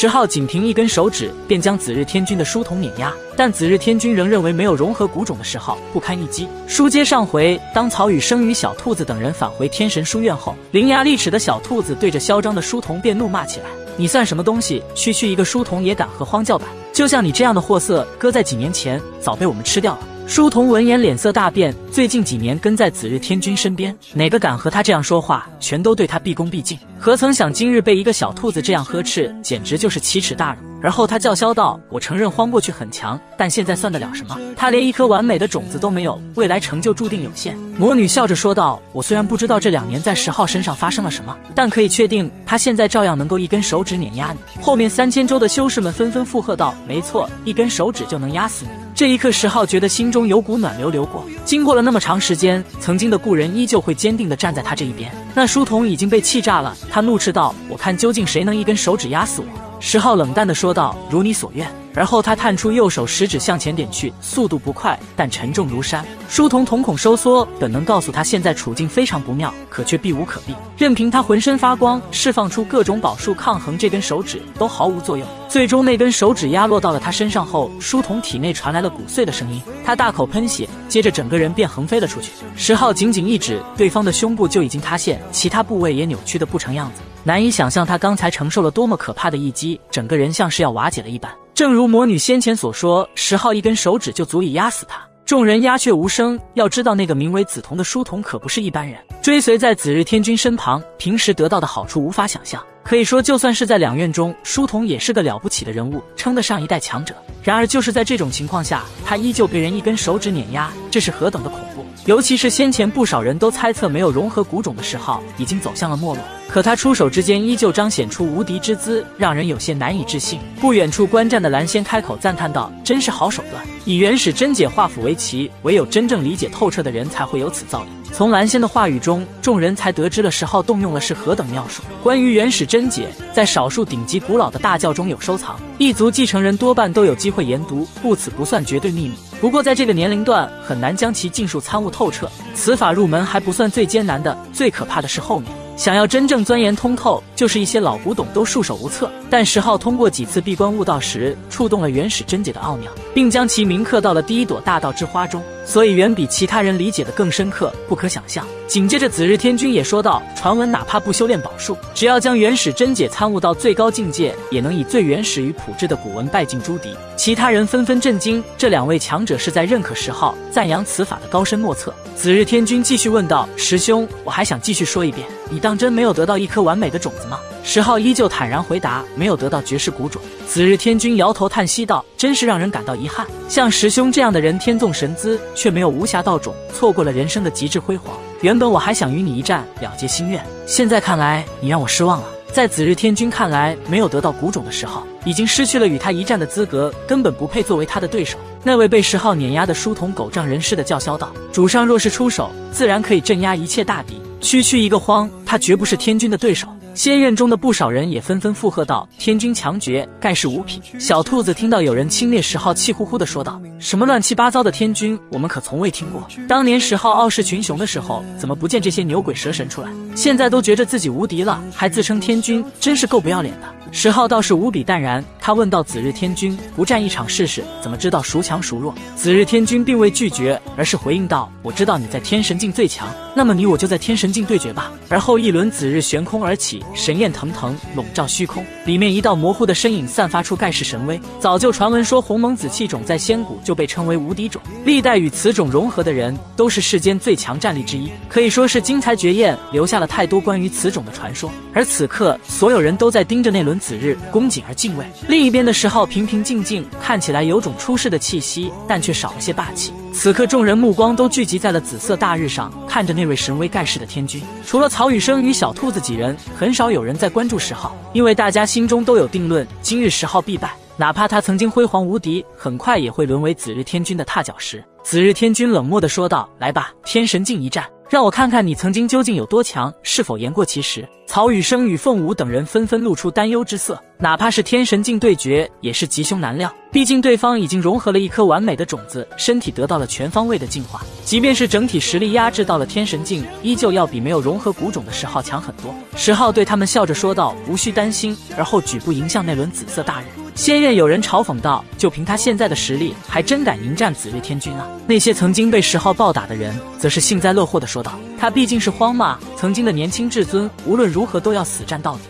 石浩仅凭一根手指便将紫日天君的书童碾压，但紫日天君仍认为没有融合古种的石浩不堪一击。书接上回，当曹宇生与小兔子等人返回天神书院后，伶牙俐齿的小兔子对着嚣张的书童便怒骂起来：“你算什么东西？区区一个书童也敢和荒叫板？就像你这样的货色，搁在几年前早被我们吃掉了。”书童闻言脸色大变，最近几年跟在紫日天君身边，哪个敢和他这样说话，全都对他毕恭毕敬。何曾想今日被一个小兔子这样呵斥，简直就是奇耻大辱。而后他叫嚣道：“我承认荒过去很强，但现在算得了什么？他连一颗完美的种子都没有，未来成就注定有限。”魔女笑着说道：“我虽然不知道这两年在十号身上发生了什么，但可以确定他现在照样能够一根手指碾压你。”后面三千州的修士们纷纷附和道：“没错，一根手指就能压死你。”这一刻，石浩觉得心中有股暖流流过。经过了那么长时间，曾经的故人依旧会坚定地站在他这一边。那书童已经被气炸了，他怒斥道：“我看究竟谁能一根手指压死我？”石浩冷淡地说道：“如你所愿。”而后他探出右手食指向前点去，速度不快，但沉重如山。书童瞳孔收缩，本能告诉他现在处境非常不妙，可却避无可避。任凭他浑身发光，释放出各种宝术抗衡这根手指，都毫无作用。最终那根手指压落到了他身上后，书童体内传来了骨碎的声音，他大口喷血，接着整个人便横飞了出去。十号仅仅一指，对方的胸部就已经塌陷，其他部位也扭曲的不成样子。难以想象他刚才承受了多么可怕的一击，整个人像是要瓦解了一般。正如魔女先前所说，十号一根手指就足以压死他。众人鸦雀无声。要知道，那个名为紫瞳的书童可不是一般人，追随在紫日天君身旁，平时得到的好处无法想象。可以说，就算是在两院中，书童也是个了不起的人物，称得上一代强者。然而，就是在这种情况下，他依旧被人一根手指碾压，这是何等的恐怖！尤其是先前不少人都猜测没有融合古种的时号已经走向了没落，可他出手之间依旧彰显出无敌之姿，让人有些难以置信。不远处观战的蓝仙开口赞叹道：“真是好手段！以原始真解画符为旗，唯有真正理解透彻的人才会有此造诣。”从蓝仙的话语中，众人才得知了十号动用了是何等妙术。关于原始真解，在少数顶级古老的大教中有收藏，一族继承人多半都有机会研读，故此不算绝对秘密。不过在这个年龄段，很难将其尽数参悟透彻。此法入门还不算最艰难的，最可怕的是后面。想要真正钻研通透，就是一些老古董都束手无策。但十号通过几次闭关悟道时，触动了原始真解的奥妙，并将其铭刻到了第一朵大道之花中，所以远比其他人理解的更深刻，不可想象。紧接着，紫日天君也说道：“传闻哪怕不修炼宝术，只要将原始真解参悟到最高境界，也能以最原始与朴质的古文拜尽诸敌。”其他人纷纷震惊，这两位强者是在认可十号，赞扬此法的高深莫测。紫日天君继续问道：“师兄，我还想继续说一遍，你当真没有得到一颗完美的种子吗？”十号依旧坦然回答：“没有得到绝世古种。”紫日天君摇头叹息道：“真是让人感到遗憾，像师兄这样的人，天纵神姿，却没有无暇道种，错过了人生的极致辉煌。原本我还想与你一战，了结心愿，现在看来，你让我失望了。”在紫日天君看来，没有得到古种的时候，已经失去了与他一战的资格，根本不配作为他的对手。那位被十号碾压的书童狗仗人势的叫嚣道：“主上若是出手，自然可以镇压一切大敌。区区一个荒，他绝不是天君的对手。”仙院中的不少人也纷纷附和道：“天君强绝，盖世无匹。”小兔子听到有人轻蔑十号，气呼呼地说道：“什么乱七八糟的天君，我们可从未听过。当年十号傲视群雄的时候，怎么不见这些牛鬼蛇神出来？现在都觉着自己无敌了，还自称天君，真是够不要脸的。”十号倒是无比淡然，他问道：“紫日天君，不战一场试试，怎么知道孰强孰弱？”紫日天君并未拒绝，而是回应道：“我知道你在天神境最强，那么你我就在天神境对决吧。”而后一轮紫日悬空而起。神焰腾腾，笼罩虚空，里面一道模糊的身影散发出盖世神威。早就传闻说，鸿蒙紫气种在仙古就被称为无敌种，历代与此种融合的人都是世间最强战力之一，可以说是惊才绝艳，留下了太多关于此种的传说。而此刻，所有人都在盯着那轮紫日，恭谨而敬畏。另一边的十号平平静静，看起来有种出世的气息，但却少了些霸气。此刻，众人目光都聚集在了紫色大日上，看着那位神威盖世的天君。除了曹雨生与小兔子几人，很少有人在关注十号，因为大家心中都有定论：今日十号必败，哪怕他曾经辉煌无敌，很快也会沦为紫日天君的踏脚石。紫日天君冷漠地说道：“来吧，天神境一战，让我看看你曾经究竟有多强，是否言过其实。”曹雨生与凤舞等人纷纷露出担忧之色。哪怕是天神境对决，也是吉凶难料。毕竟对方已经融合了一颗完美的种子，身体得到了全方位的进化。即便是整体实力压制到了天神境，依旧要比没有融合古种的十号强很多。十号对他们笑着说道：“无需担心。”而后举步迎向那轮紫色大日。仙院有人嘲讽道：“就凭他现在的实力，还真敢迎战紫月天君啊！”那些曾经被十号暴打的人，则是幸灾乐祸的说道：“他毕竟是荒嘛，曾经的年轻至尊，无论如何都要死战到底。”